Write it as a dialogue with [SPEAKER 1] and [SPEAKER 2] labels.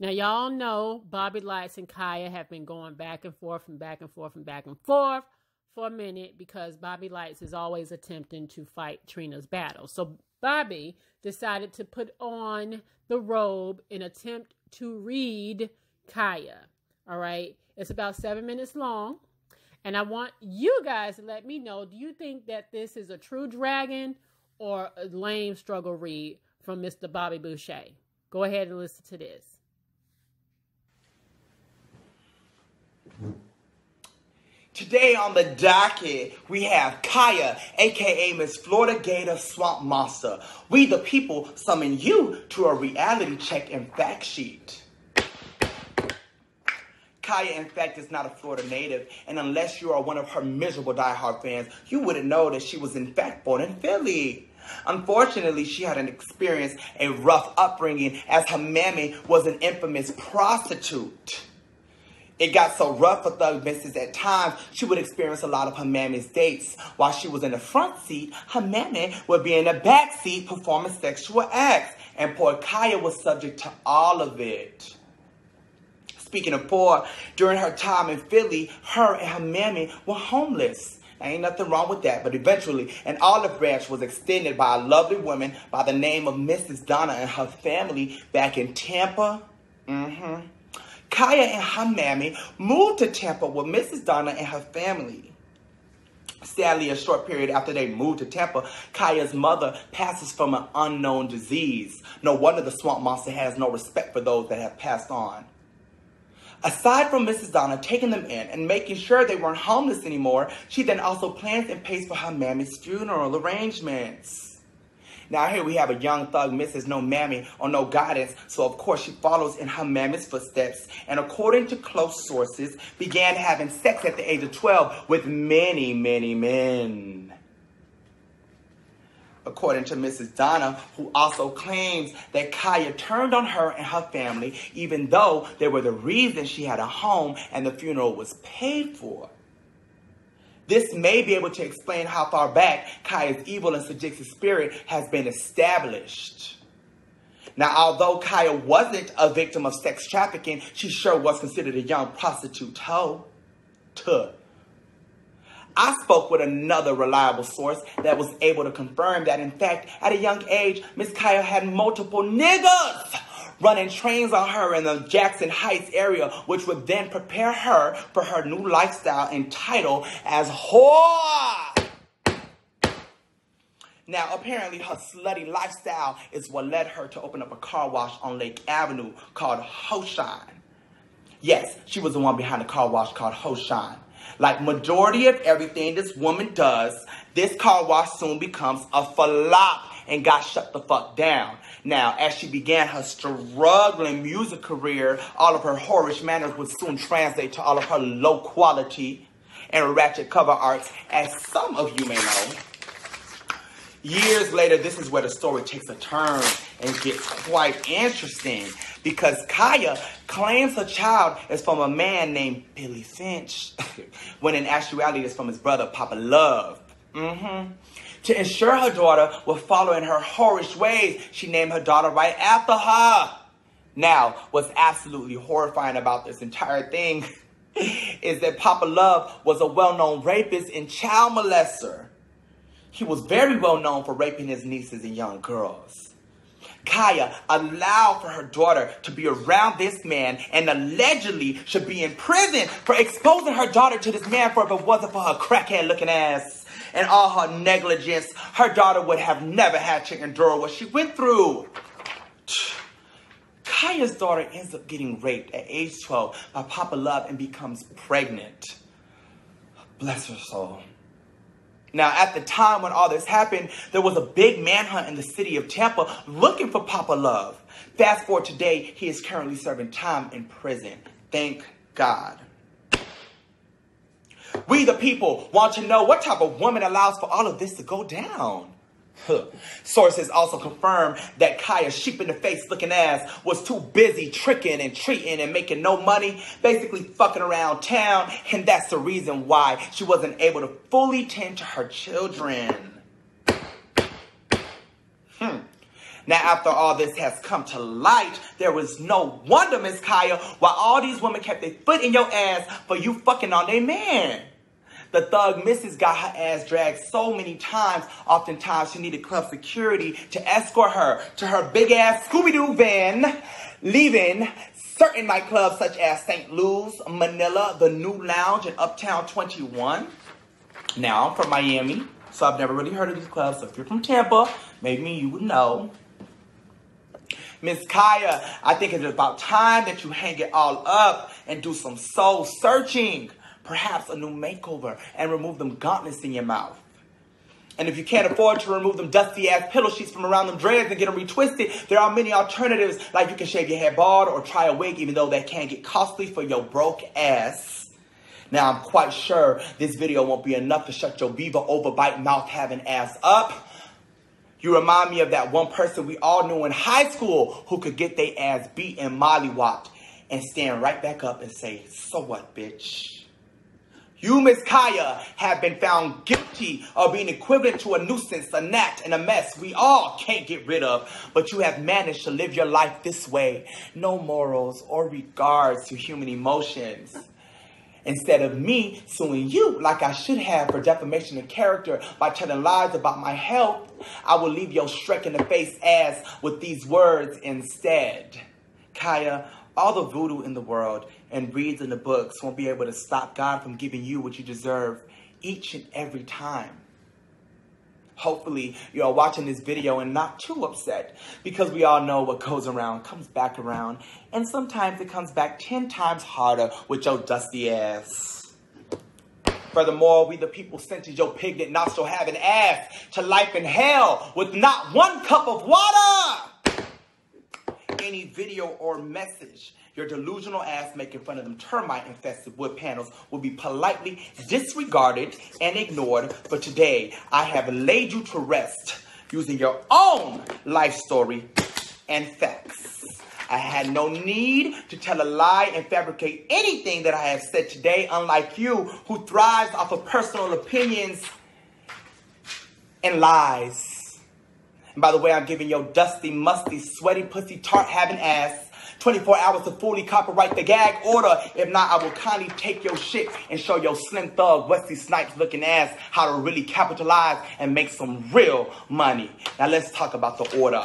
[SPEAKER 1] Now, y'all know Bobby Lytes and Khia have been going back and forth and back and forth and back and forth for a minute because Bobby Lytes is always attempting to fight Trina's battle. So, Bobby decided to put on the robe in attempt to read Khia. All right. It's about seven minutes long. And I want you guys to let me know do you think that this is a true dragon or a lame struggle read from Mr. Bobby Boucher? Go ahead and listen to this.
[SPEAKER 2] Today on the docket, we have Khia, aka Miss Florida Gator Swamp Monster. We the people summon you to a reality check and fact sheet. Khia, in fact, is not a Florida native, and unless you are one of her miserable diehard fans, you wouldn't know that she was in fact born in Philly. Unfortunately, she had an experience, a rough upbringing, as her mammy was an infamous prostitute. It got so rough for Thug Mrs. at times, she would experience a lot of her mammy's dates. While she was in the front seat, her mammy would be in the back seat performing sexual acts. And poor Khia was subject to all of it. Speaking of poor, during her time in Philly, her and her mammy were homeless. Ain't nothing wrong with that, but eventually an olive branch was extended by a lovely woman by the name of Mrs. Donna and her family back in Tampa. Mm-hmm. Khia and her mammy moved to Tampa with Mrs. Donna and her family. Sadly, a short period after they moved to Tampa, Khia's mother passes from an unknown disease. No wonder the swamp monster has no respect for those that have passed on. Aside from Mrs. Donna taking them in and making sure they weren't homeless anymore, she then also plans and pays for her mammy's funeral arrangements. Now here we have a young thug, Mrs. No Mammy or no guidance, so of course she follows in her mammy's footsteps, and according to close sources, began having sex at the age of 12 with many, many men. According to Mrs. Donna, who also claims that Khia turned on her and her family, even though they were the reason she had a home and the funeral was paid for. This may be able to explain how far back Khia's evil and sadistic spirit has been established. Now, although Khia wasn't a victim of sex trafficking, she sure was considered a young prostitute hoe. Tuh. I spoke with another reliable source that was able to confirm that, in fact, at a young age, Miss Khia had multiple niggas running trains on her in the Jackson Heights area, which would then prepare her for her new lifestyle entitled as whore. Now, apparently, her slutty lifestyle is what led her to open up a car wash on Lake Avenue called Hoshine. Yes, she was the one behind the car wash called Hoshine. Like majority of everything this woman does, this car wash soon becomes a flop and got shut the fuck down. Now, as she began her struggling music career, all of her whorish manners would soon translate to all of her low quality and ratchet cover arts, as some of you may know. Years later, this is where the story takes a turn and gets quite interesting because Khia claims her child is from a man named Billy Finch, when in actuality it's from his brother Papa Love. Mm-hmm. To ensure her daughter would follow in her whorish ways, she named her daughter right after her. Now, what's absolutely horrifying about this entire thing is that Papa Love was a well-known rapist and child molester. He was very well known for raping his nieces and young girls. Khia allowed for her daughter to be around this man and allegedly should be in prison for exposing her daughter to this man for if it wasn't for her crackhead looking ass and all her negligence, her daughter would have never had to endure what she went through. Khia's daughter ends up getting raped at age 12 by Papa Love and becomes pregnant. Bless her soul. Now, at the time when all this happened, there was a big manhunt in the city of Tampa looking for Papa Love. Fast forward today, he is currently serving time in prison. Thank God. We, the people, want to know what type of woman allows for all of this to go down. Huh. Sources also confirm that Khia's sheep in the face looking ass was too busy tricking and treating and making no money, basically fucking around town, and that's the reason why she wasn't able to fully tend to her children. Now, after all this has come to light, there was no wonder, Miss Khia, why all these women kept their foot in your ass for you fucking on their man. The thug Mrs. got her ass dragged so many times, oftentimes she needed club security to escort her to her big ass Scooby Doo van, leaving certain nightclubs such as St. Louis, Manila, the New Lounge, and Uptown 21. Now, I'm from Miami, so I've never really heard of these clubs. So if you're from Tampa, maybe you would know. Miss Khia, I think it's about time that you hang it all up and do some soul searching perhaps a new makeover, and remove them gauntlets in your mouth. And if you can't afford to remove them dusty ass pillow sheets from around them dreads and get them retwisted, there are many alternatives like you can shave your head bald or try a wig, even though that can get costly for your broke ass. Now, I'm quite sure this video won't be enough to shut your beaver overbite mouth having ass up. You remind me of that one person we all knew in high school who could get their ass beat and mollywopped and stand right back up and say, so what, bitch? You, Miss Khia, have been found guilty of being equivalent to a nuisance, a gnat, and a mess we all can't get rid of. But you have managed to live your life this way. No morals or regards to human emotions. Instead of me suing you like I should have for defamation of character by telling lies about my health, I will leave your Shrek in the face ass with these words instead. Khia, all the voodoo in the world and reads in the books won't be able to stop God from giving you what you deserve each and every time. Hopefully, you are watching this video and not too upset because we all know what goes around comes back around, and sometimes it comes back 10 times harder with your dusty ass. Furthermore, we the people sentenced your pigment nostril having ass to life in hell with not one cup of water any video or message your delusional ass making fun of them termite infested wood panels will be politely disregarded and ignored. But today, I have laid you to rest using your own life story and facts. I had no need to tell a lie and fabricate anything that I have said today, unlike you, who thrives off of personal opinions and lies. And by the way, I'm giving your dusty, musty, sweaty, pussy, tart having ass 24 hours to fully copyright the gag order. If not, I will kindly take your shit and show your slim thug, Wesley Snipes looking ass how to really capitalize and make some real money. Now let's talk about the order.